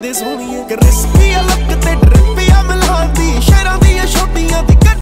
ਦੇ ਸੋਹਣੀਏ crispy look